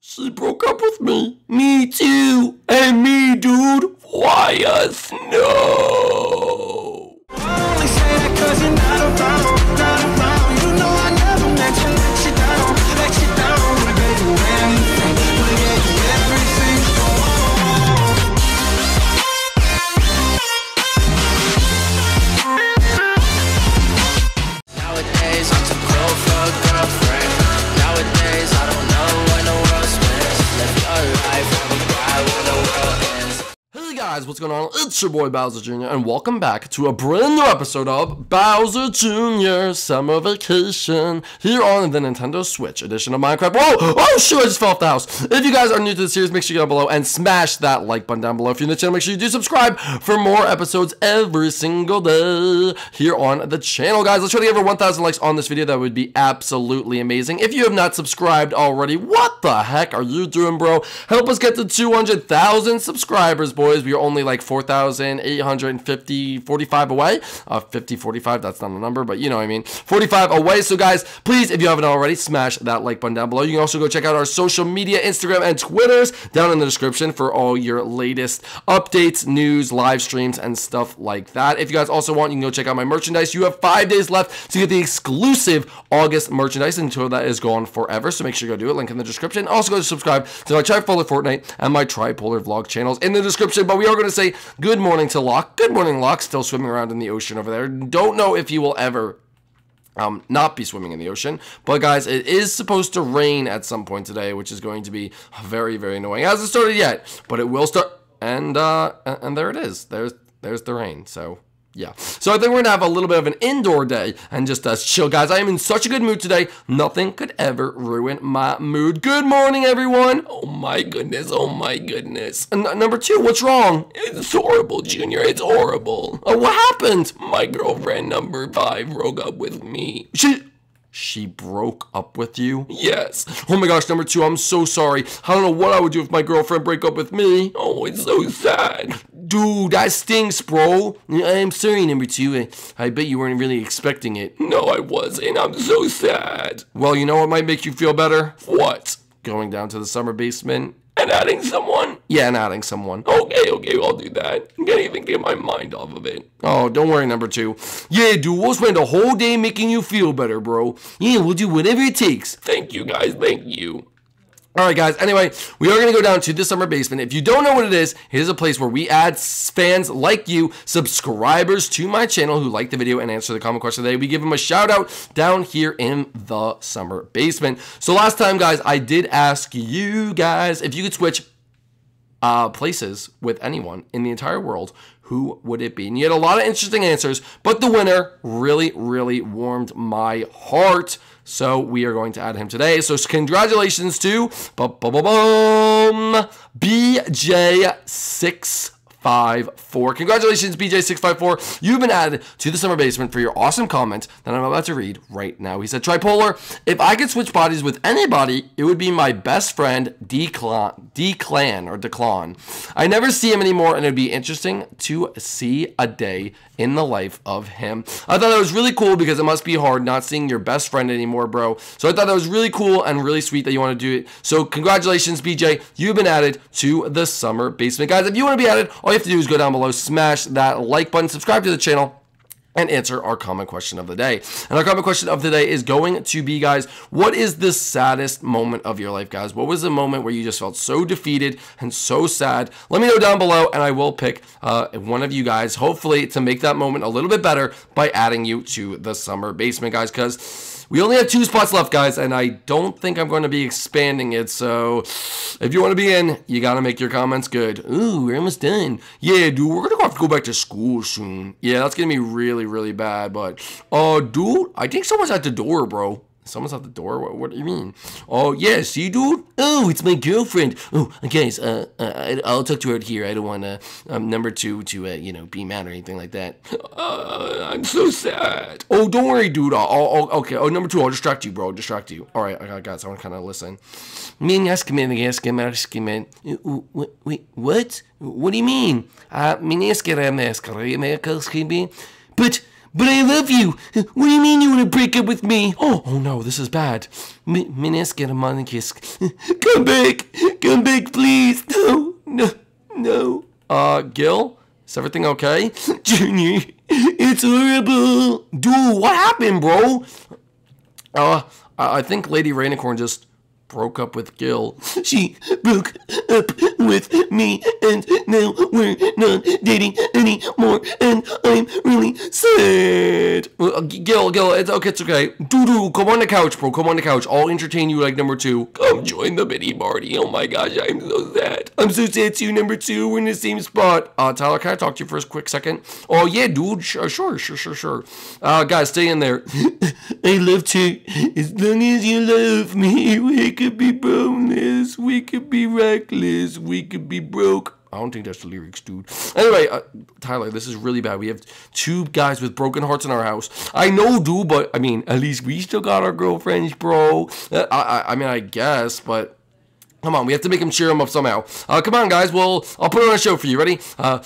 She broke up with me. Me too. And me, dude. Why us? No. What's going on? It's your boy Bowser Jr. and welcome back to a brand new episode of Bowser Jr. Summer Vacation here on the Nintendo Switch edition of Minecraft. Whoa! Oh shoot, I just fell off the house. If you guys are new to the series, make sure you go down below and smash that like button down below. If you're new to the channel, make sure you do subscribe for more episodes every single day here on the channel. Guys, let's try to get over 1,000 likes on this video. That would be absolutely amazing. If you have not subscribed already, what the heck are you doing, bro? Help us get to 200,000 subscribers, boys. We are only like 4,850, 45 away. Uh, 50, 45, that's not a number, but you know what I mean. 45 away. So, guys, please, if you haven't already, smash that like button down below. You can also go check out our social media, Instagram and Twitters down in the description for all your latest updates, news, live streams, and stuff like that. If you guys also want, you can go check out my merchandise. You have five days left to get the exclusive August merchandise until that is gone forever. So make sure you go do it. Link in the description. Also, go subscribe to my Tripolar Fortnite and my Tripolar Vlog channels in the description. But we are going to say good morning to Locke. Good morning, Locke. Still swimming around in the ocean over there. Don't know if you will ever um, not be swimming in the ocean. But guys, it is supposed to rain at some point today, which is going to be very, very annoying. It hasn't started yet, but it will start. And uh, and there it is. There's there's the rain. So yeah. So I think we're gonna have a little bit of an indoor day and just us chill, guys. I am in such a good mood today. Nothing could ever ruin my mood. Good morning, everyone. Oh my goodness. Oh my goodness. And number two, what's wrong? It's horrible, Junior. It's horrible. Oh, what happened? My girlfriend number five broke up with me. She. She broke up with you? Yes. Oh my gosh, number two, I'm so sorry. I don't know what I would do if my girlfriend break up with me. Oh, it's so sad. Dude, that stinks, bro. I'm sorry, number two. I, bet you weren't really expecting it. No, I wasn't. I'm so sad. Well, you know what might make you feel better? What? Going down to the summer basement and adding someone? Yeah, and adding someone. Okay, okay, I'll do that. I can't even get my mind off of it. Oh, don't worry, number two. Yeah, dude, we'll spend a whole day making you feel better, bro. Yeah, we'll do whatever it takes. Thank you, guys. Thank you. All right, guys. Anyway, we are going to go down to the summer basement. If you don't know what it is, it is a place where we add fans like you, subscribers to my channel who like the video and answer the comment question today. We give them a shout out down here in the summer basement. So last time, guys, I did ask you guys if you could switch uh, places with anyone in the entire world, who would it be? And you had a lot of interesting answers, but the winner really, really warmed my heart. So we are going to add him today. So congratulations to ba-ba-ba-bum, BJ6 five four. Congratulations, BJ654. You've been added to the summer basement for your awesome comment that I'm about to read right now. He said, Tripolar, if I could switch bodies with anybody, it would be my best friend, Declan, Declan or Declan. I never see him anymore, and it'd be interesting to see a day in the life of him. I thought that was really cool because it must be hard not seeing your best friend anymore, bro. So I thought that was really cool and really sweet that you want to do it. So congratulations, BJ. You've been added to the summer basement. Guys, if you want to be added, all you have to do is go down below, smash that like button, subscribe to the channel, and answer our common question of the day. And our common question of the day is going to be, guys, what is the saddest moment of your life, guys? What was the moment where you just felt so defeated and so sad? Let me know down below, and I will pick uh, one of you guys, hopefully, to make that moment a little bit better by adding you to the summer basement, guys, because we only have two spots left, guys, and I don't think I'm going to be expanding it. So if you want to be in, you got to make your comments good. Ooh, we're almost done. Yeah, dude, we're going to have to go back to school soon. Yeah, that's going to be really, really bad. But, uh, dude, I think someone's at the door, bro. Someone's at the door. What, what do you mean? Oh yeah, see, dude. Oh, it's my girlfriend. Oh, guys, uh, uh I- I'll talk to her here. I don't want to um number two to uh, you know be mad or anything like that. Uh, I'm so sad. Oh, don't worry, dude. I'll, I'll, okay. Oh, number two, I'll distract you, bro. I'll distract you. All right, I got guys. I want to kind of listen. Min älskar älskar älskar Wait, what? What do you mean? Uh, min älskar älskar älskar But but I love you. What do you mean you want to break up with me? Oh, oh no, this is bad. M- Minesk and Monikis. Come back. Come back, please. No, no, no. Uh, Gil? Is everything okay? Junior, it's horrible. Dude, what happened, bro? Uh, I I think Lady Rainicorn just broke up with Gil. She broke up with me, and now we're not dating anymore, and I'm really sad. Uh, Gil, Gil, it's okay, it's okay. Doo-doo, come on the couch, bro. Come on the couch. I'll entertain you like number two. Come join the mini party. Oh my gosh, I'm so sad. I'm so sad too, number two. We're in the same spot. Uh, Tyler, can I talk to you for a quick second? Oh, yeah, dude. Sure, sure, sure, sure, sure. Uh, guys, stay in there. I love to. As long as you love me, we could be boneless. We could be reckless. We could be broke. I don't think that's the lyrics, dude. Anyway, uh, Tyler, this is really bad. We have two guys with broken hearts in our house. I know, dude, but I mean, at least we still got our girlfriends, bro. Uh, I, I, I mean, I guess, but Come on, we have to make him cheer him up somehow. Uh, come on, guys. Well, I'll put on a show for you. Ready? I'm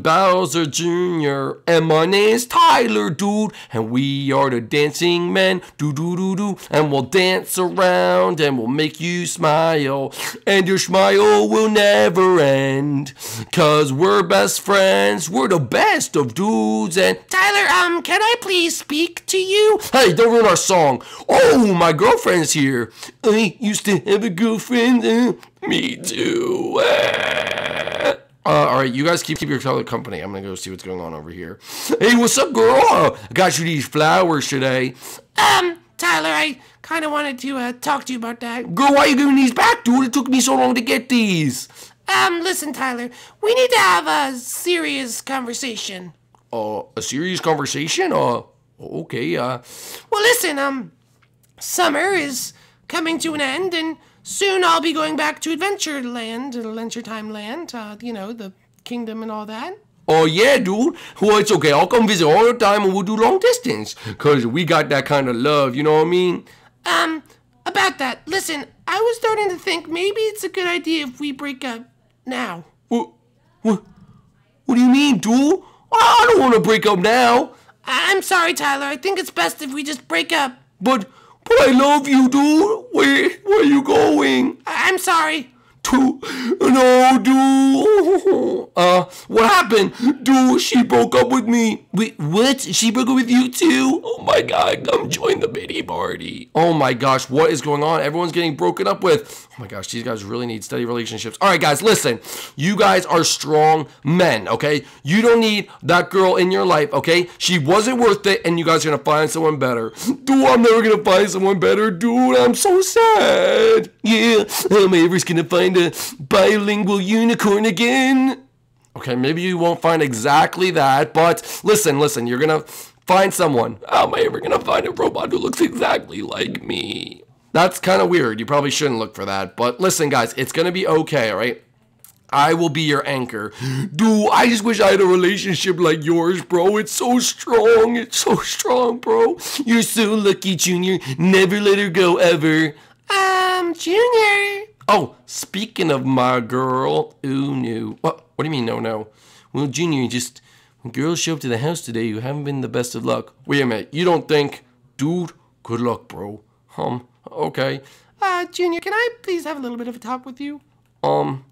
Bowser Jr. and my name's Tyler, dude. And we are the Dancing Men. Do do do do. And we'll dance around and we'll make you smile. And your smile will never end. Cause we're best friends. We're the best of dudes. And Tyler, um, can I please speak to you? Hey, don't ruin our song. Oh my girlfriend's here. I used to have a girlfriend. Uh, me too. Uh, all right, you guys keep keep your color company. I'm gonna go see what's going on over here. Hey, what's up, girl? I got you these flowers today. Um, Tyler, I kind of wanted to uh, talk to you about that. Girl, why are you giving these back, dude? It took me so long to get these. Um, listen, Tyler, we need to have a serious conversation. Uh, a serious conversation? Uh, okay. Uh, Well, listen, um, summer is coming to an end, and soon I'll be going back to Adventureland, Adventure Time Land, uh, you know, the kingdom and all that. Oh yeah, dude. Well, it's okay. I'll come visit all the time and we'll do long distance. Cause we got that kind of love, you know what I mean? Um, about that, listen, I was starting to think maybe it's a good idea if we break up now. What? What? What do you mean, dude? I don't want to break up now. I- I'm sorry, Tyler. I think it's best if we just break up. But, but I love you, dude. Where, where are you going? I'm sorry. To, no, dude. Uh, what happened? Dude, she broke up with me. Wait, what? She broke up with you too? Oh my god, come join the mini party. Oh my gosh, what is going on? Everyone's getting broken up with. Oh my gosh, these guys really need steady relationships. All right, guys, listen. You guys are strong men, okay? You don't need that girl in your life, okay? She wasn't worth it, and you guys are gonna find someone better. Dude, I'm never gonna find someone better, dude. I'm so sad. Yeah, am I ever gonna find a bilingual unicorn again? Okay, maybe you won't find exactly that, but listen, listen, you're gonna find someone. How am I ever gonna find a robot who looks exactly like me? That's kind of weird. You probably shouldn't look for that. But listen, guys, it's gonna be okay, alright? I will be your anchor. Dude, I just wish I had a relationship like yours, bro. It's so strong. It's so strong, bro. You're so lucky, Junior. Never let her go, ever. Um, Junior. Oh, speaking of my girl, ooh, no. What? What do you mean, no, no? Well, Junior, just when girls show up to the house today you haven't been the best of luck. Wait a minute, you don't think, dude? Good luck, bro. Um, okay. Uh, Junior, can I please have a little bit of a talk with you? Um,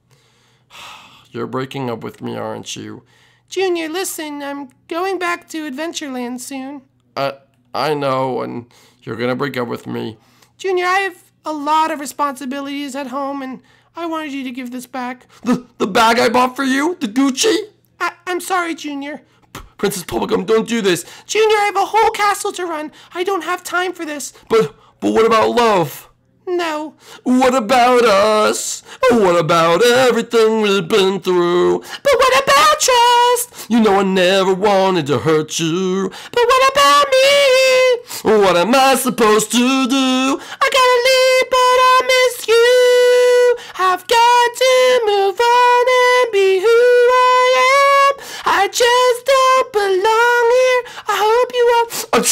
you're breaking up with me, aren't you? Junior, listen, I'm going back to Adventureland soon. I I know, and you're gonna break up with me. Junior, I have a lot of responsibilities at home, and I wanted you to give this back. The the bag I bought for you, the Gucci. I- I'm sorry, Junior. P- Princess Bubblegum, don't do this. Junior, I have a whole castle to run. I don't have time for this. But but what about love? No. What about us? What about everything we've been through? But what about trust? You know I never wanted to hurt you. But what about me? What am I supposed to do?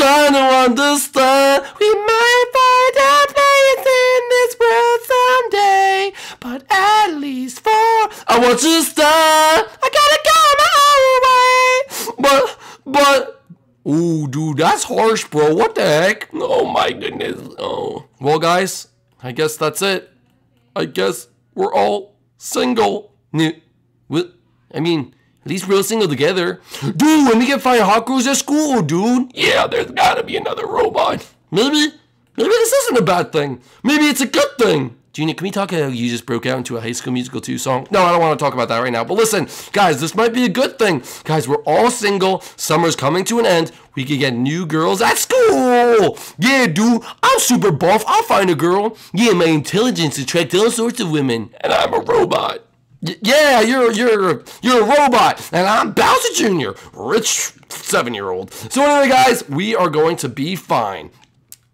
trying to understand. We might find our place in this world someday, but at least for I want to start. I gotta go my own way. But, but, ooh, dude, that's harsh, bro. What the heck? Oh my goodness. Oh. Well, guys, I guess that's it. I guess we're all single. I mean at least we're all single together. Dude, when we can find hot girls at school, dude. Yeah, there's gotta be another robot. Maybe, maybe this isn't a bad thing. Maybe it's a good thing. Junior, can we talk how you just broke out into a High School Musical 2 song? No, I don't want to talk about that right now. But listen, guys, this might be a good thing. Guys, we're all single. Summer's coming to an end. We could get new girls at school. Yeah, dude, I'm super buff. I'll find a girl. Yeah, my intelligence attracts all sorts of women. And I'm a robot. Yeah, you're you're you're a robot, and I'm Bowser Jr., rich seven year old. So anyway, guys, we are going to be fine.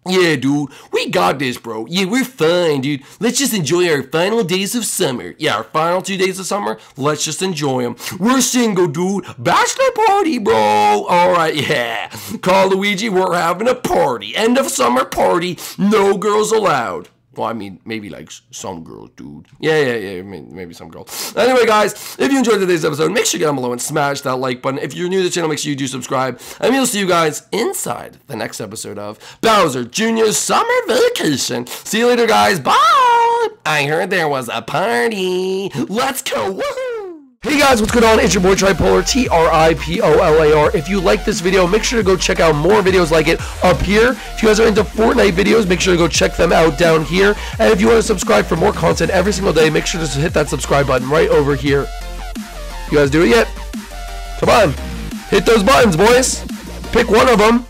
Yeah, dude, we got this, bro. Yeah, we're fine, dude. Let's just enjoy our final days of summer. Yeah, our final two days of summer. Let's just enjoy them. We're single, dude. Bachelor party, bro. All right, yeah. Call Luigi. We're having a party. End of summer party. No girls allowed. Well, I mean, maybe like some girls, dude. Yeah, yeah, yeah, may- maybe some girls. Anyway, guys, if you enjoyed today's episode, make sure you get down below and smash that like button. If you're new to the channel, make sure you do subscribe. And we'll see you guys inside the next episode of Bowser Jr.'s Summer Vacation. See you later, guys. Bye! I heard there was a party. Let's go. Hey guys, what's going on? It's your boy Tripolar, T-R-I-P-O-L-A-R. If you like this video, make sure to go check out more videos like it up here. If you guys are into Fortnite videos, make sure to go check them out down here. And if you want to subscribe for more content every single day, make sure to hit that subscribe button right over here. You guys do it yet? Come on. Hit those buttons, boys. Pick one of them.